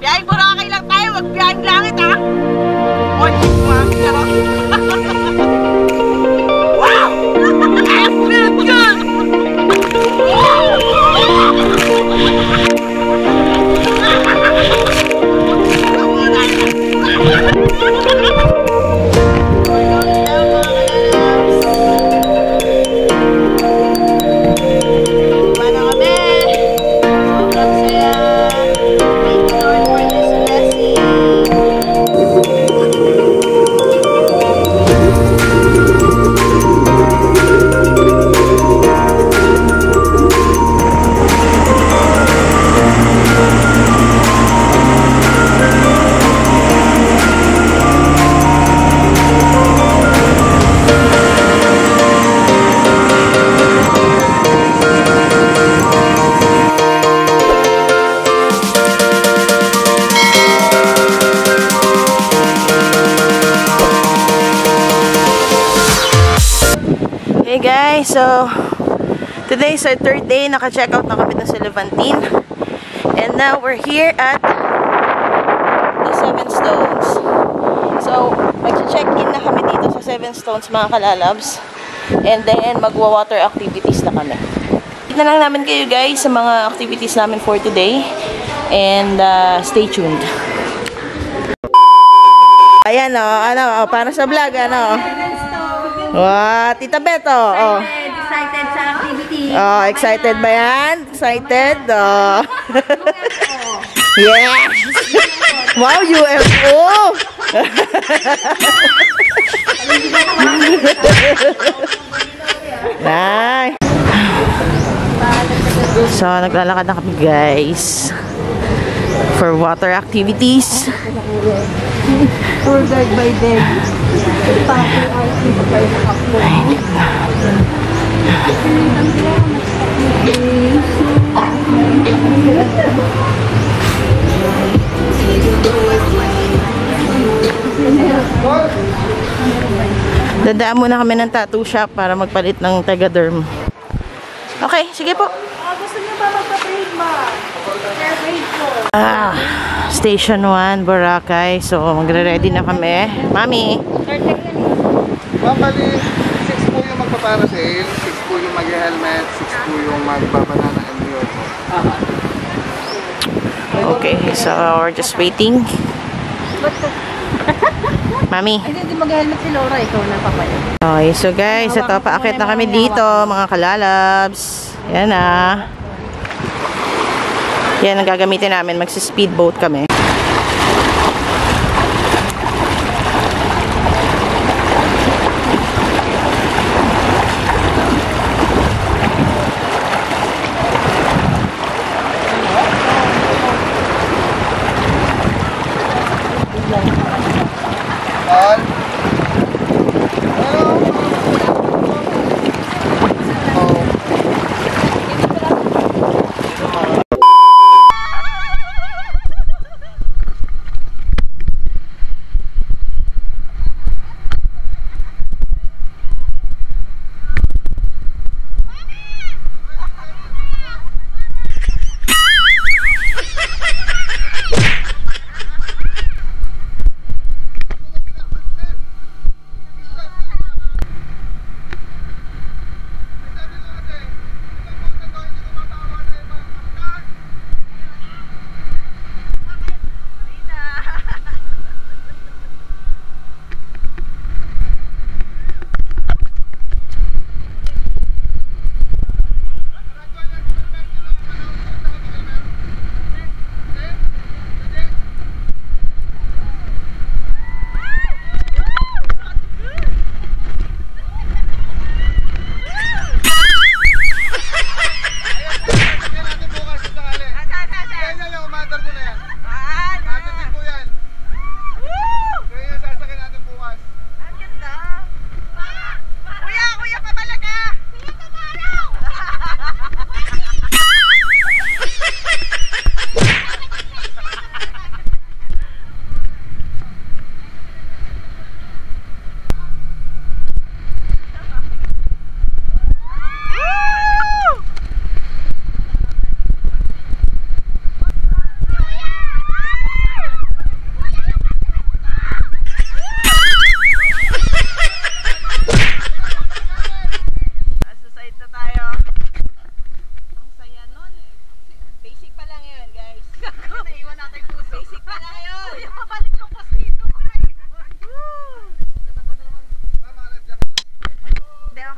Biyahing Boracay lang tayo, wag biyahing langit ha. Oy, mami, charot. So today is our third day. Naka-check out na kami ng sa Levantine. And now we're here at the Seven Stones. So, mag-check-in na kami dito sa Seven Stones mga kalalabs. And then, magwa-water activities na kami. Tignan lang namin kayo guys sa mga activities namin for today. And uh, stay tuned. Ayan o, ano, oh, para sa vlog, ano. Wow, Tita Beto. Oh. Activity. Oh, excited ba yan? Excited? Oh. yes! wow, UFO! nice! So, naglalakad na kami guys for water activities. Tour guide by them. Dadaan muna kami ng tattoo shop para magpalit ng Tegaderm. Okay, sige po. Ah, gusto niyo ba po. Ah, Station 1, Boracay. So, magre-ready na kami. Mami, Ma'am, bali, 6 po yung magpaparasail, 6 po yung mag-helmet, 6 po yung magbabanana and yun. Okay, so we're just waiting. Mami. Hindi, hindi mag-helmet si Laura. Ikaw na papaya. Okay, so guys, ito paakit na kami dito, mga kalalabs. Yan na. Yan ang gagamitin namin. Magsi-speedboat kami. Bye.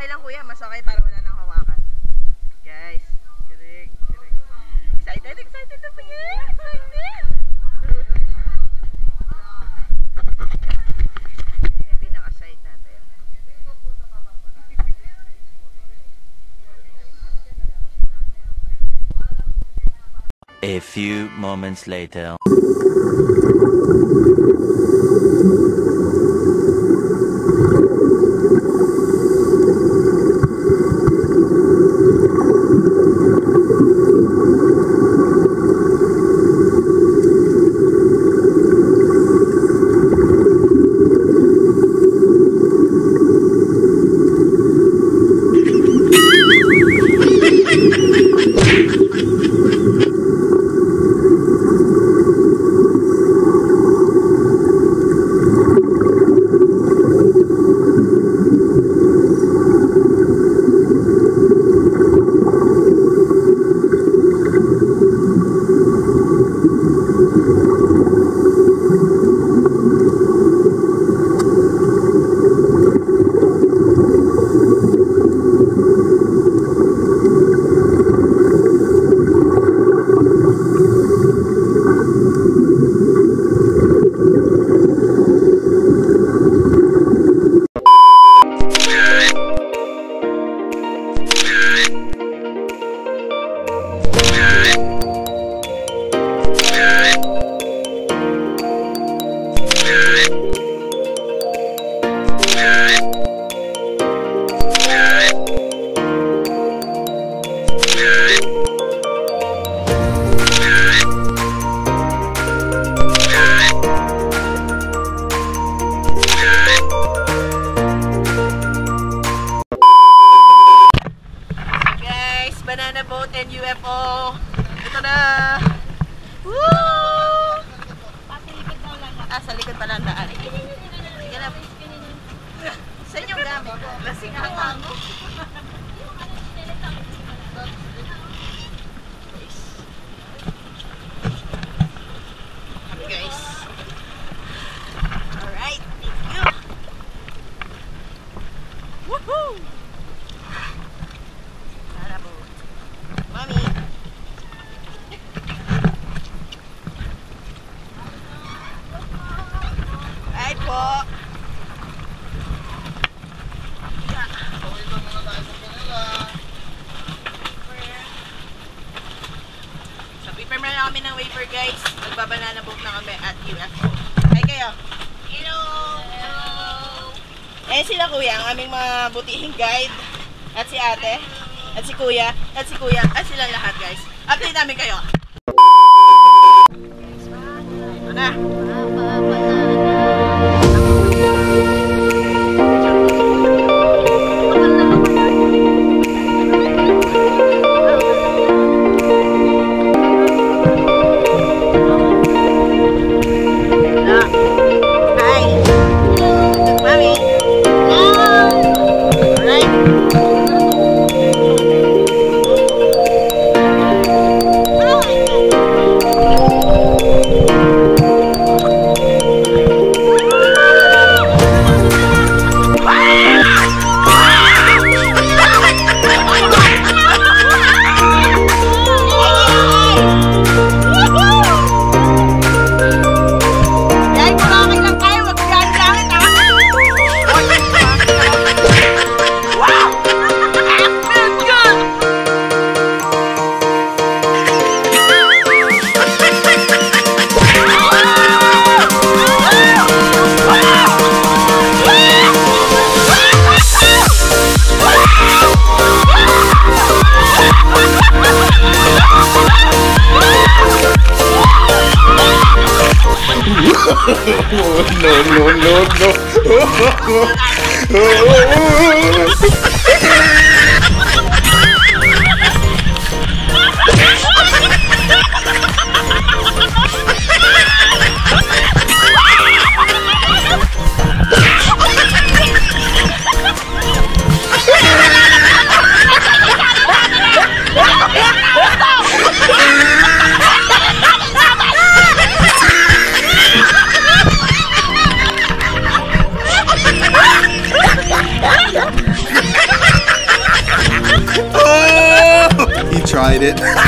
okay lang kuya, mas okay para wala nang hawakan. Guys, kilig, kilig. Excited, excited na ba yan? Excited! A few moments later. Banana boat and UFO. Ito na. Woo! Ah, sa likod pala ang daan. Sige na. Saan yung gamit? Lasing ako. Okay, guys. Alright, thank you. Woohoo! Banana boat. Mommy. Ay po. Okay lang muna tayo sa kanila. So, prepare na kami ng wafer, guys. Magbabanana boat na kami at UFO. Hi kayo. Hello! Hello! Eh, sila kuya, ang aming mga butihing guide. At si ate. At si kuya. At si kuya. At sila lahat, guys. Update namin kayo. Ito na. Na. no, no, no, no. it.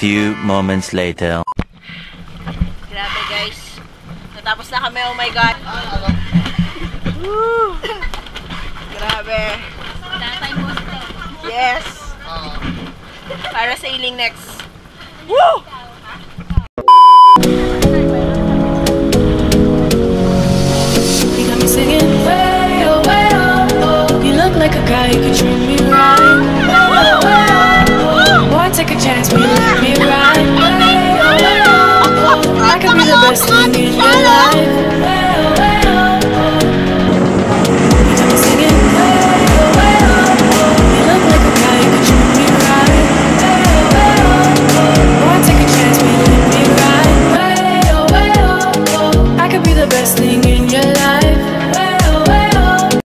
few moments later. Grabe guys. Natapos na kami. Oh my God. Grabe. Yes. Para sailing next. Woo! You look like a guy you could try.